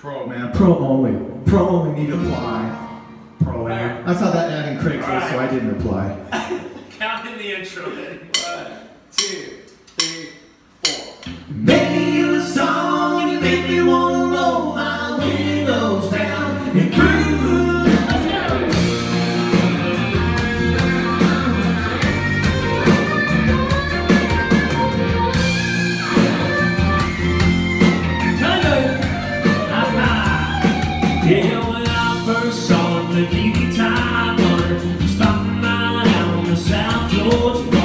Pro. Man, pro only. Pro only need apply. Pro man, I saw that ad in Craigslist, right. so I didn't apply. Count in the intro then. One, two, three, four. Baby, you a song, you make me want my butter, stuck my down the South Georgia.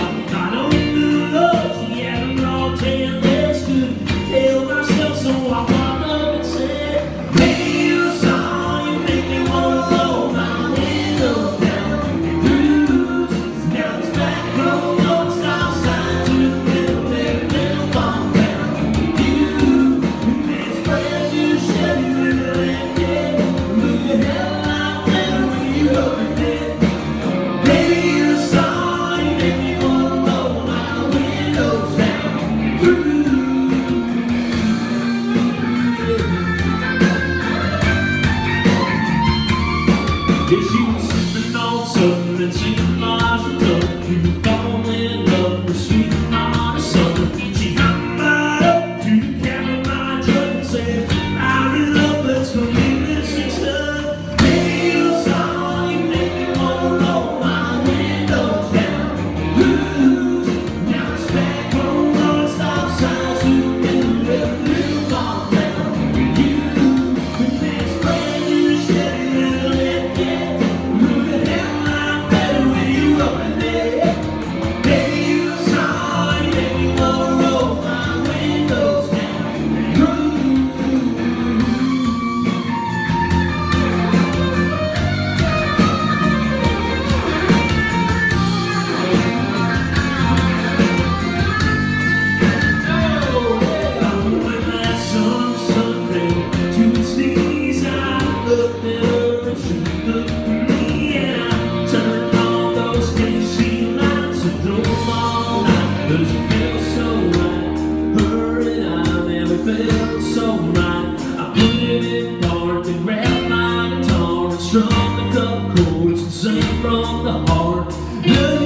Yes, you were sipping on something and seemed like a You in love with sweet strong, the cold, it's from the heart.